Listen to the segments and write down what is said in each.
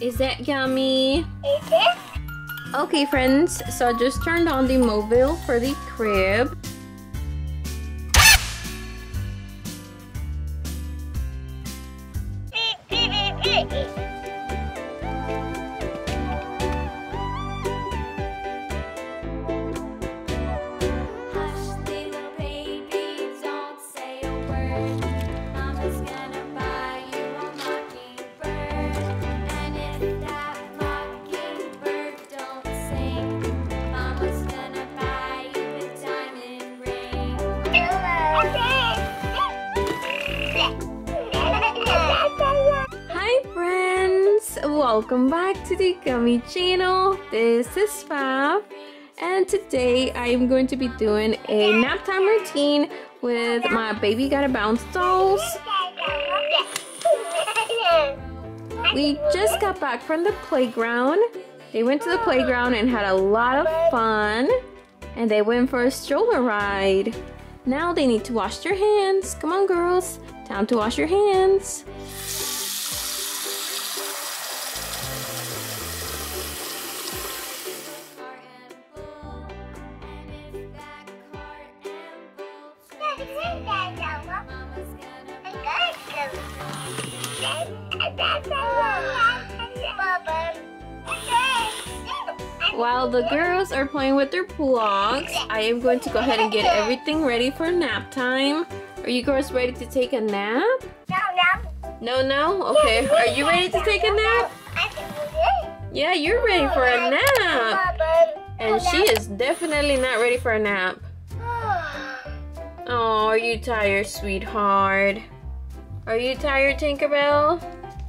Is that yummy? Okay friends, so I just turned on the mobile for the crib. Eh, eh, eh, welcome back to the Gummy channel. This is Fab and today I am going to be doing a nap time routine with my Baby Gotta Bounce dolls. We just got back from the playground. They went to the playground and had a lot of fun and they went for a stroller ride. Now they need to wash their hands. Come on girls, time to wash your hands. While the girls are playing with their blocks, I am going to go ahead and get everything ready for nap time. Are you girls ready to take a nap? No, no. No, no? Okay. Are you ready to take a nap? Yeah, you're ready for a nap. And she is definitely not ready for a nap. Oh, are you tired, sweetheart? Are you tired, Tinkerbell?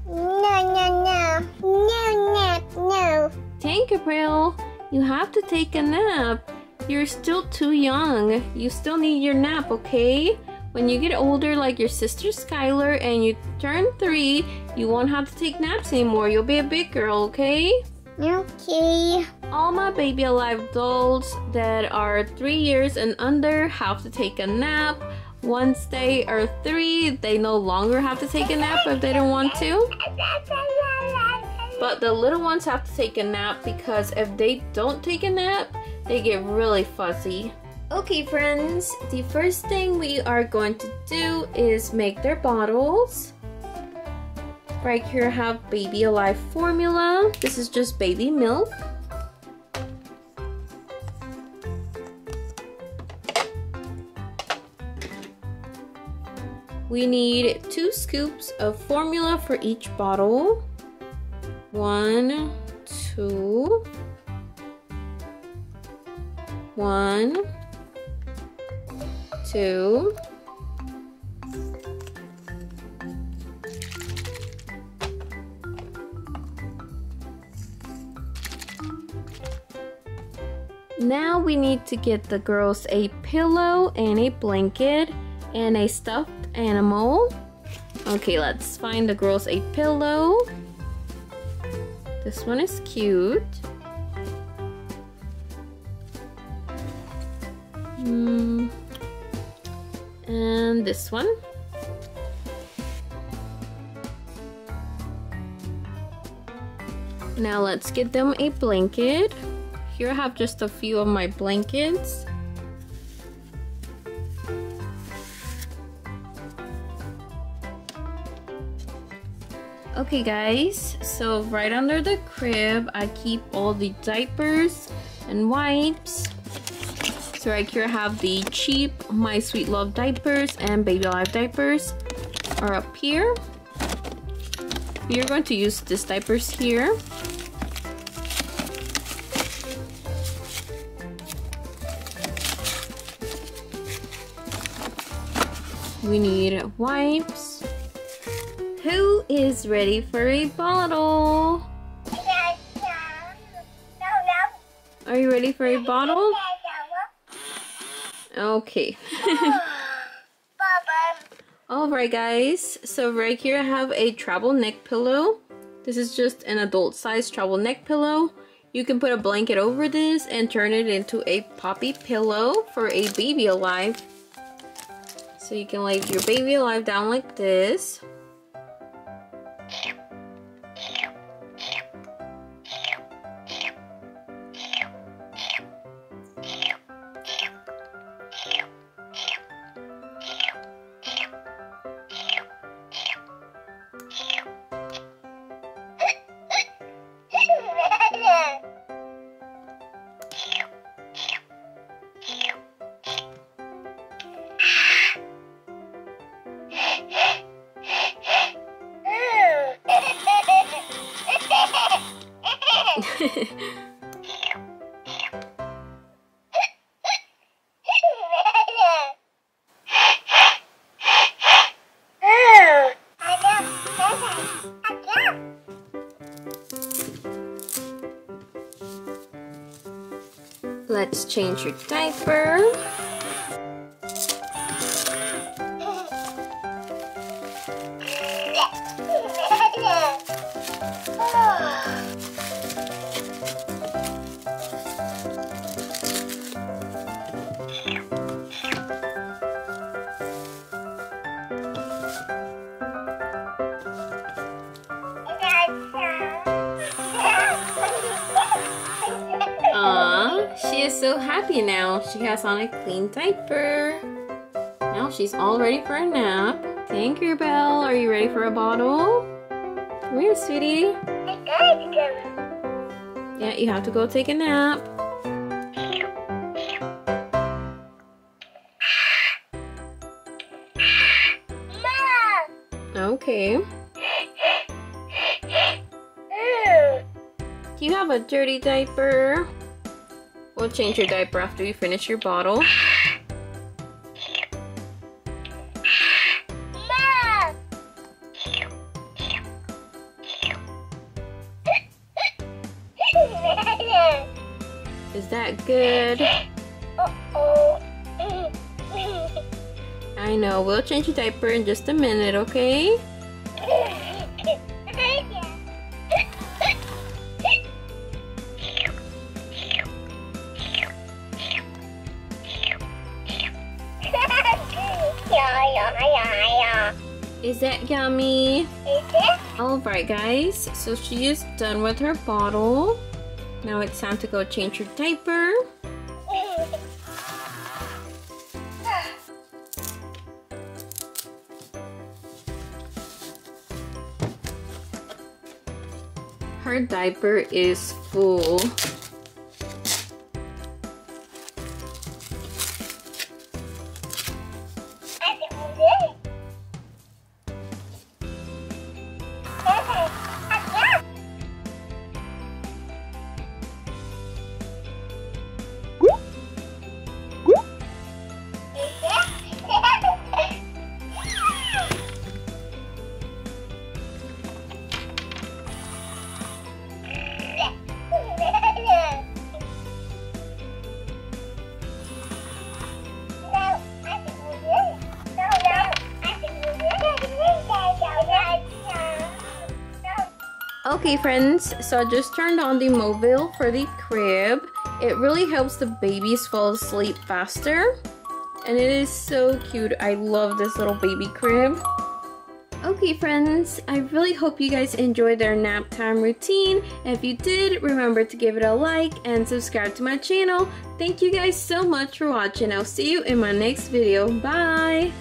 No, no, no. No, no, no. Tinkerbell, you have to take a nap. You're still too young. You still need your nap, okay? When you get older like your sister Skylar and you turn three, you won't have to take naps anymore. You'll be a big girl, okay? Okay. All my baby alive dolls that are three years and under have to take a nap. Once they are three, they no longer have to take a nap if they don't want to. But the little ones have to take a nap because if they don't take a nap, they get really fuzzy. Okay friends, the first thing we are going to do is make their bottles. Right here I have Baby Alive formula. This is just baby milk. We need two scoops of formula for each bottle. One, two, one, two, Now we need to get the girls a pillow and a blanket and a stuffed animal. Okay, let's find the girls a pillow. This one is cute. Mm. And this one. Now let's get them a blanket. Here I have just a few of my blankets. Okay guys, so right under the crib, I keep all the diapers and wipes. So right here I have the cheap My Sweet Love diapers and Baby Alive diapers are up here. We are going to use these diapers here. We need wipes. Who is ready for a bottle? Are you ready for a bottle? Okay. Alright guys, so right here I have a travel neck pillow. This is just an adult size travel neck pillow. You can put a blanket over this and turn it into a Boppy pillow for a baby alive. So you can lay your baby alive down like this. Let's change your diaper. Happy now. She has on a clean diaper. Now she's all ready for a nap. Tinkerbell, are you ready for a bottle? Come here, sweetie. Yeah, you have to go take a nap. Okay. Do you have a dirty diaper? We'll change your diaper after you finish your bottle. Is that good? I know, we'll change your diaper in just a minute, okay? Is that yummy? Is it? Alright guys, so she is done with her bottle. Now it's time to go change her diaper. Her diaper is full. Okay friends, so I just turned on the mobile for the crib. It really helps the babies fall asleep faster. And it is so cute. I love this little baby crib. Okay friends, I really hope you guys enjoyed their nap time routine. If you did, remember to give it a like and subscribe to my channel. Thank you guys so much for watching. I'll see you in my next video. Bye!